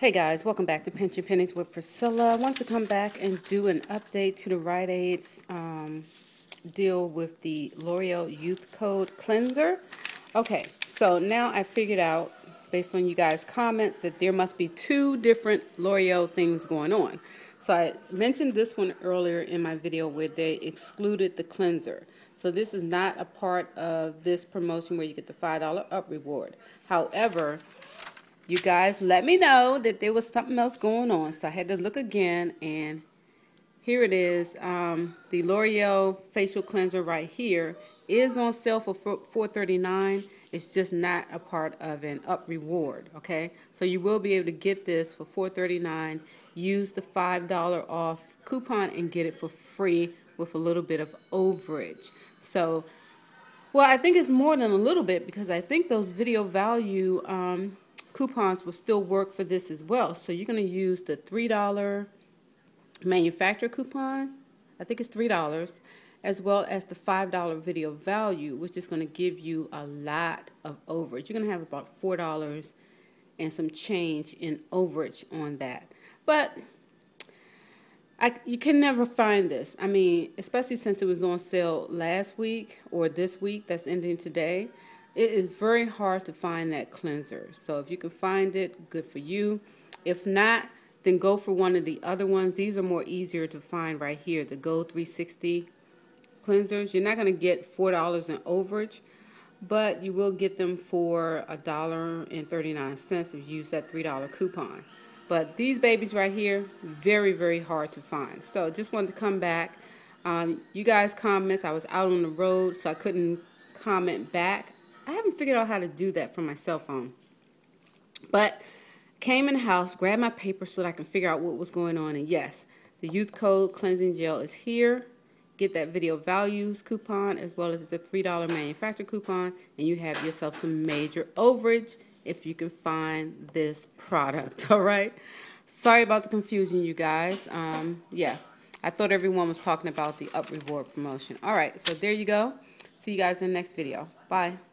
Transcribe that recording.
Hey guys, welcome back to Pinching Pennies with Priscilla. I want to come back and do an update to the Rite Aid um, deal with the L'Oreal Youth Code Cleanser. Okay, so now I figured out, based on you guys' comments, that there must be two different L'Oreal things going on. So I mentioned this one earlier in my video where they excluded the cleanser. So this is not a part of this promotion where you get the $5 up reward. However, you guys let me know that there was something else going on. So I had to look again and here it is. Um, the L'Oreal facial cleanser right here is on sale for $4.39. It's just not a part of an up reward, okay? So you will be able to get this for $4.39. Use the $5 off coupon and get it for free with a little bit of overage. So, well, I think it's more than a little bit because I think those video value um, coupons will still work for this as well. So you're going to use the $3 manufacturer coupon, I think it's $3, as well as the $5 video value, which is going to give you a lot of overage. You're going to have about $4 and some change in overage on that. But I, you can never find this. I mean, especially since it was on sale last week or this week that's ending today. It is very hard to find that cleanser. So if you can find it, good for you. If not, then go for one of the other ones. These are more easier to find right here, the Go 360 cleansers. You're not going to get $4 in overage, but you will get them for $1.39 if you use that $3 coupon. But these babies right here, very, very hard to find. So just wanted to come back. Um, you guys comments, I was out on the road, so I couldn't comment back. I haven't figured out how to do that from my cell phone. But came in the house, grabbed my paper so that I can figure out what was going on. And yes, the Youth Code Cleansing Gel is here. Get that video values coupon as well as the $3 manufacturer coupon. And you have yourself some major overage if you can find this product. All right. Sorry about the confusion, you guys. Um, yeah, I thought everyone was talking about the Up Reward promotion. All right, so there you go. See you guys in the next video. Bye.